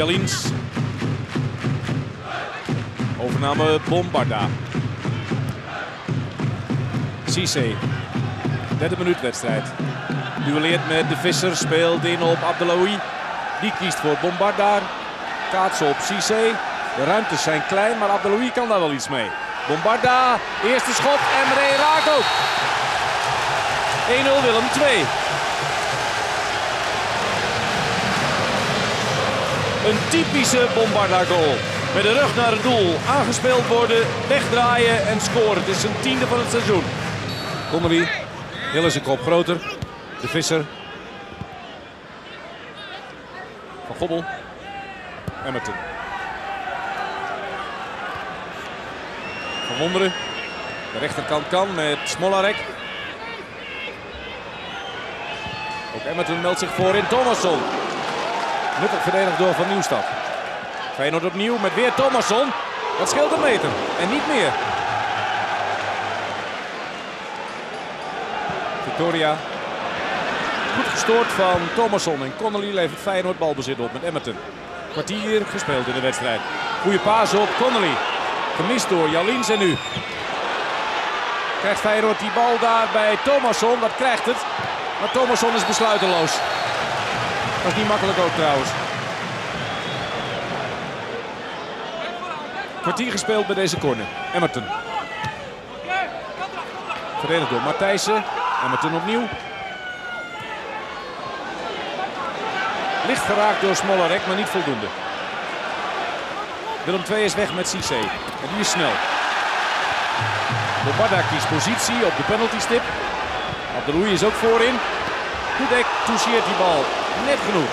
Jalins. Overname Bombarda. Cisse. Derde minuut wedstrijd. Duelleert met de Visser. Speelt in op Abdeloui. Die kiest voor Bombarda. Kaatsen op Cisse. De ruimtes zijn klein, maar Abdeloui kan daar wel iets mee. Bombarda. Eerste schot. Emre raakt ook. 1-0 Willem 2. Een typische Bombarda goal. Met de rug naar het doel. Aangespeeld worden, wegdraaien en scoren. Het is zijn tiende van het seizoen. Connery. Heel is een kop groter. De Visser. Van Gobbel. Emmerton. Van Wonderen. De rechterkant kan met Smolarek. Ook Emmerton meldt zich voor in Thomasson. Nuttig verdedigd door Van Nieuwstad. Feyenoord opnieuw met weer Thomasson. Dat scheelt een meter en niet meer. Victoria. Goed gestoord van Thomasson en Connolly levert Feyenoord balbezit op met Emmerton. Kwartier gespeeld in de wedstrijd. Goede paas op Connolly. Gemist door Jalins en nu. Krijgt Feyenoord die bal daar bij Thomasson. Dat krijgt het. Maar Thomasson is besluiteloos. Is niet makkelijk ook trouwens. Kwartier gespeeld bij deze corner. Emmerton. Verenigd door Matthijssen. Emmerton opnieuw. Licht geraakt door Smolarek, maar niet voldoende. Willem II is weg met Cissé. En die is snel. Bobarda kiest positie op de penaltystip. Abdeloui is ook voorin. Dudek toucheert die bal net genoeg.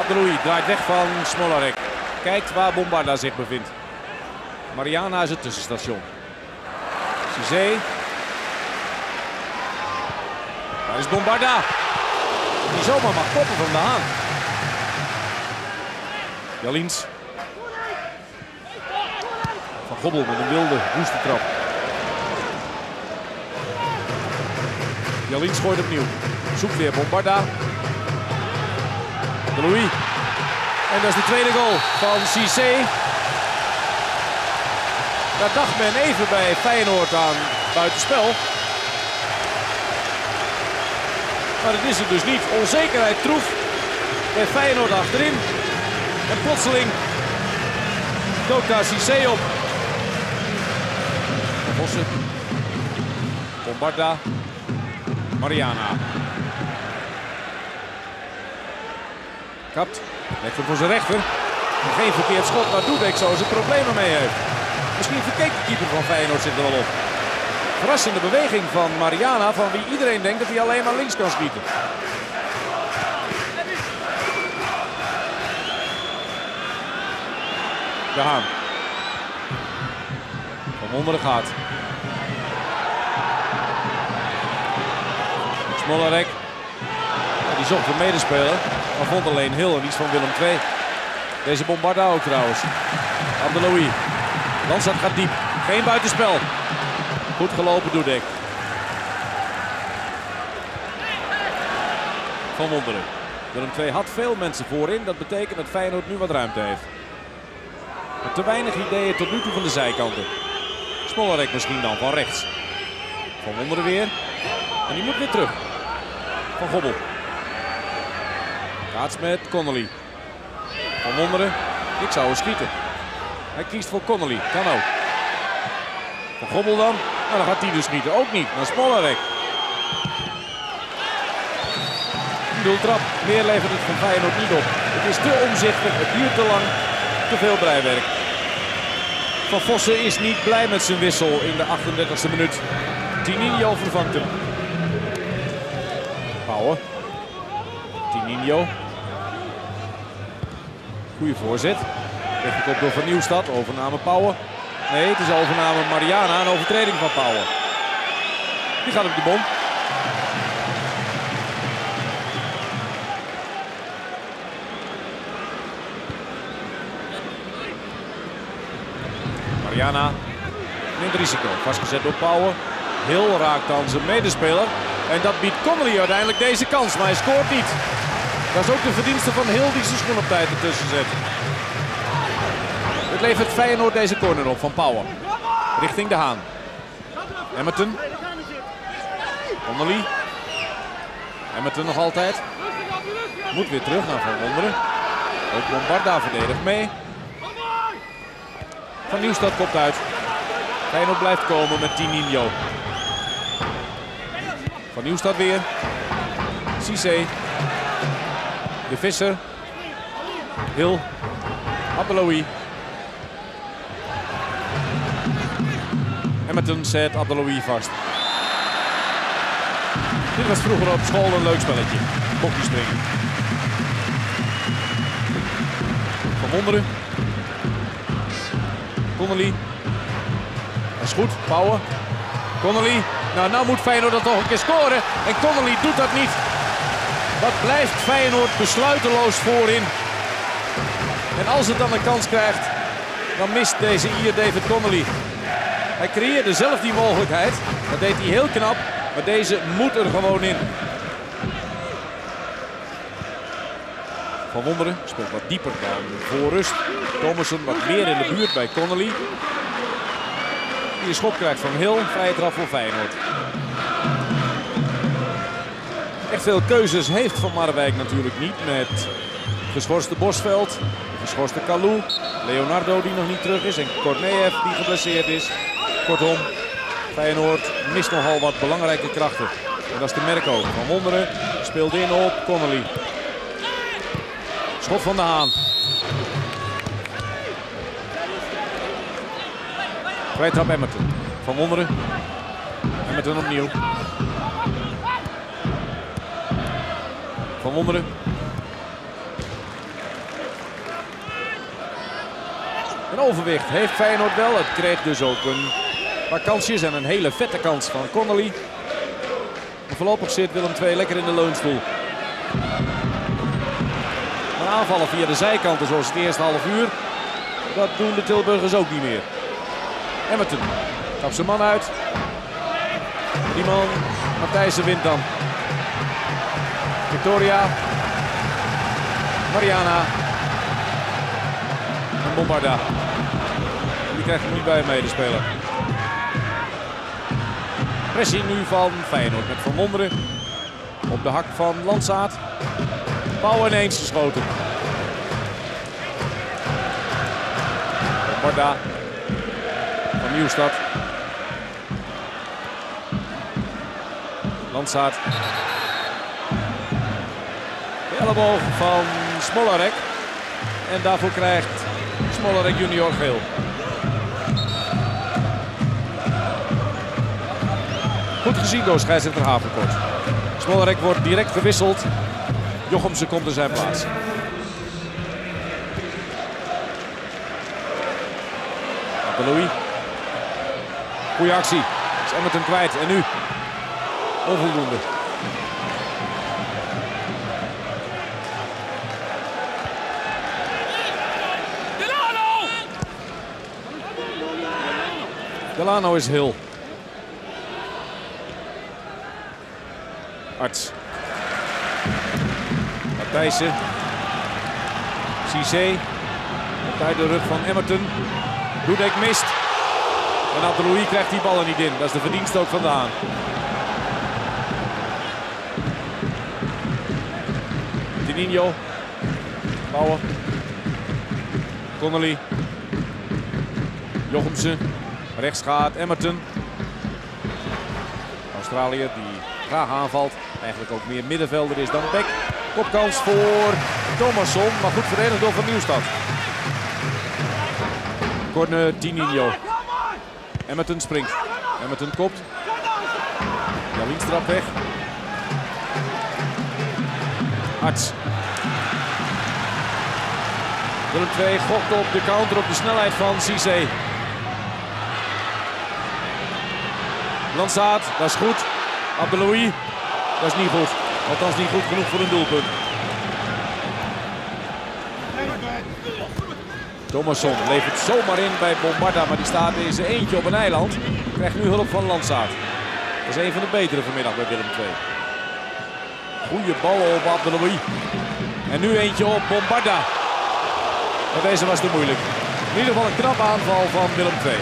Abdeloui draait weg van Smolarek. Kijkt waar Bombarda zich bevindt. Mariana is het tussenstation. Cizé. Daar is Bombarda. Die zomaar mag koppen van de Haan. Jalins. Van Gobbel met een wilde, woeste trap. Jalins gooit opnieuw. Zoekt weer Bombarda. De Louis. En dat is de tweede goal van Cissé. Daar dacht men even bij Feyenoord aan buitenspel. Maar het is het dus niet. Onzekerheid troef bij Feyenoord achterin. En plotseling dook daar Cissé op. Vossen. Bombarda. Mariana. Kapt. Legt hem voor zijn rechter. Geen verkeerd schot, maar Dudek zo zijn problemen mee heeft. Misschien verkeek de keeper van Feyenoord zich er wel op. Verrassende beweging van Mariana, van wie iedereen denkt dat hij alleen maar links kan schieten. De Haan. Van Wonderen gaat. Smolarek. Die zocht een medespeler. Maar vond alleen Hill en die is van Willem II. Deze Bombarda ook trouwens. Abdeloui. Lansat gaat diep. Geen buitenspel. Goed gelopen Dudek. Van Wonderen. Willem II had veel mensen voorin. Dat betekent dat Feyenoord nu wat ruimte heeft. Te weinig ideeën tot nu toe van de zijkanten. Smolarek misschien dan van rechts. Van Wonderen weer. En die moet weer terug. Van Gobbel. Kaats met Connolly. Van Wonderen. Ik zou hem schieten. Hij kiest voor Connolly. Kan ook. Van Gobbel dan. Nou, dan gaat hij dus schieten. Ook niet. Naar Smolarek. Doeltrap. Meer levert het van Feyenoord niet op. Het is te omzichtig. Het duurt te lang. Te veel breiwerk. Van Vossen is niet blij met zijn wissel in de 38e minuut. Tininho vervangt hem. Pauwen. Tininho. Goede voorzet. Rechterkop door Van Nieuwstad. Overname Pauwen. Nee, het is overname Mariana. Een overtreding van Pauwen. Die gaat op de bom. Mariana neemt risico. Vastgezet door Pauwen. Hill raakt dan zijn medespeler. En dat biedt Connolly uiteindelijk deze kans. Maar hij scoort niet. Dat is ook de verdienste van heel die zijn schoen op tijd ertussen zet. Het levert Feyenoord deze corner op van Power. Richting de Haan. Emmerton. Connolly. Emmerton nog altijd. Moet weer terug naar Van. Ook Bombarda verdedigt mee. Van Nieuwstad komt uit. Feyenoord blijft komen met Tininho. Van Nieuwstad weer. Cissé. De Visser. Hill. Abdeloui. Emmerton zet Abdeloui vast. Dit was vroeger op school een leuk spelletje. Bokje springen. Van Wonderen. Connolly. Dat is goed. Bouwen. Connolly. Nou, nou moet Feyenoord dat toch een keer scoren. En Connolly doet dat niet. Wat blijft Feyenoord besluiteloos voorin. En als het dan een kans krijgt, dan mist deze Ier David Connolly. Hij creëerde zelf die mogelijkheid. Dat deed hij heel knap. Maar deze moet er gewoon in. Van Wonderen speelt wat dieper dan voor rust. Thomason wat meer in de buurt bij Connolly. Die een schop krijgt van Hill. Vrije trap voor Feyenoord. Echt veel keuzes heeft Van Marwijk natuurlijk niet. Met geschorste Bosveld, geschorste Kalou, Leonardo die nog niet terug is en Korneev die geblesseerd is. Kortom, Feyenoord mist nogal wat belangrijke krachten. En dat is de Merko. Van Wonderen speelt in op Connolly. Schot van de Haan. Vrij trap Emmerton. Van Wonderen. Emmerton opnieuw. Van Wonderen. Een overwicht heeft Feyenoord wel. Het kreeg dus ook een paar en een hele vette kans van Connolly. Maar voorlopig zit Willem II lekker in de leunstoel. Maar aanvallen via de zijkanten zoals het eerste half uur. Dat doen de Tilburgers ook niet meer. Emmerton kapt zijn man uit. Die man, Matthijssen wint dan. Victoria. Mariana. En Bombarda. Die krijgt er niet bij medespeler. Pressie nu van Feyenoord met Van. Op de hak van Landsaat. Pauw ineens geschoten. Bombarda. Nieuwstad. Landsaat. De elleboog van Smolarek. En daarvoor krijgt Smolarek junior geel. Goed gezien door scheidsrechter Havenkort. Smolarek wordt direct gewisseld. Jochemse komt in zijn plaats. Louis. Goeie actie. Is Emmerton kwijt. En nu onvoldoende. Delano is heel. Arts. Matthijssen. Cissé. Uit de rug van Emmerton. Dudek mist. En Abdeloui krijgt die ballen niet in. Dat is de verdienst ook van de Haan. Tininho. Bouwen. Connolly. Jochemsen. Rechts gaat Emmerton. Australië die graag aanvalt. Eigenlijk ook meer middenvelder is dan Beck. Kopkans voor Thomasson. Maar goed verdedigd door Van Nieuwstad. Corner Tininho. Emmerton springt. Emmerton kopt. Jalien trap weg. Arts. Willem 2 gokt op de counter op de snelheid van Cissé. Lansaat, dat is goed. Abdeloui, dat is niet goed. Althans niet goed genoeg voor een doelpunt. Thomasson levert zomaar in bij Bombarda, maar die staat in zijn eentje op een eiland. Krijgt nu hulp van Landsaat. Dat is een van de betere vanmiddag bij Willem II. Goede bal op Abdeloui. En nu eentje op Bombarda. Deze was te moeilijk. In ieder geval een knap aanval van Willem II.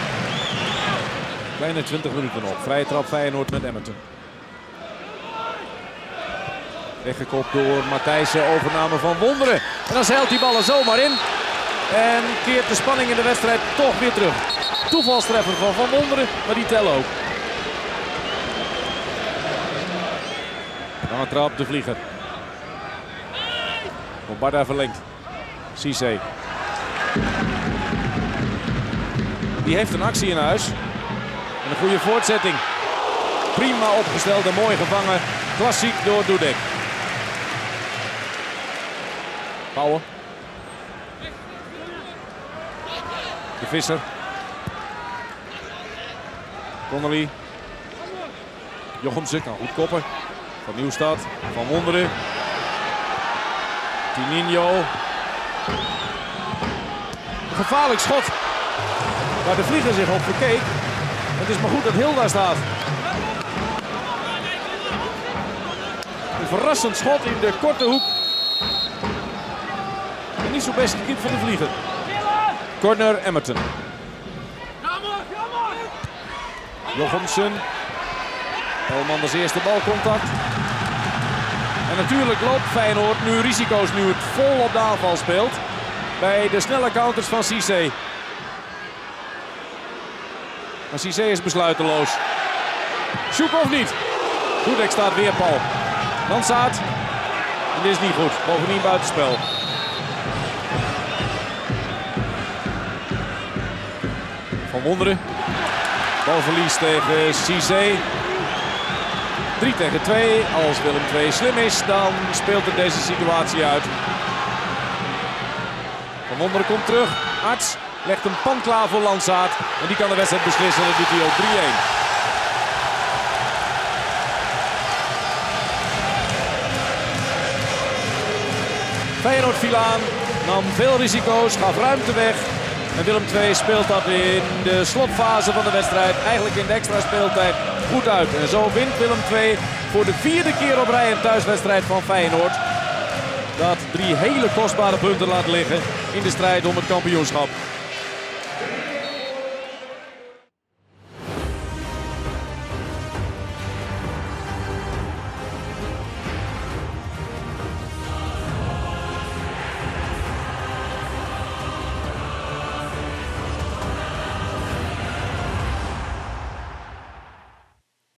Kleine 20 minuten op. Vrije trap Feyenoord met Emmerton. Weggekopt door Matthijssen, overname van Wonderen. En dan zeilt die ballen zomaar in. En keert de spanning in de wedstrijd toch weer terug. Toevalstreffer van Van Wonderen, maar die tellen ook. Dan trap de vlieger. Bombarda verlengt. Cisse. Die heeft een actie in huis. En een goede voortzetting. Prima opgesteld en mooi gevangen. Klassiek door Dudek. Pauwen. Visser. Connolly. Jochemsen kan goed koppen. Van Nieuwstad. Van Wonderen. Tininho. Een gevaarlijk schot. Waar de vlieger zich op verkeek. Het is maar goed dat Hilda staat. Een verrassend schot in de korte hoek. Niet zo best gekiept van de vlieger. Corner Emmerton. Jochemsen. Elmanders eerste balcontact. En natuurlijk loopt Feyenoord nu risico's nu het vol op de aanval speelt. Bij de snelle counters van Cisse. Maar Cisse is besluiteloos. Of niet? Goedek staat weer Paul. Landsaat. En dit is niet goed. Bovendien buitenspel. Van Wonderen. Balverlies tegen Cisse. 3 tegen 2. Als Willem 2 slim is, dan speelt het deze situatie uit. Van Wonderen komt terug. Arts legt een pan klaar voor Landsaat. En die kan de wedstrijd beslissen. En dat hij ook 3-1. Feyenoord viel aan, nam veel risico's, gaf ruimte weg. En Willem II speelt dat in de slotfase van de wedstrijd, eigenlijk in de extra speeltijd, goed uit. En zo wint Willem II voor de vierde keer op rij een thuiswedstrijd van Feyenoord. Dat drie hele kostbare punten laat liggen in de strijd om het kampioenschap.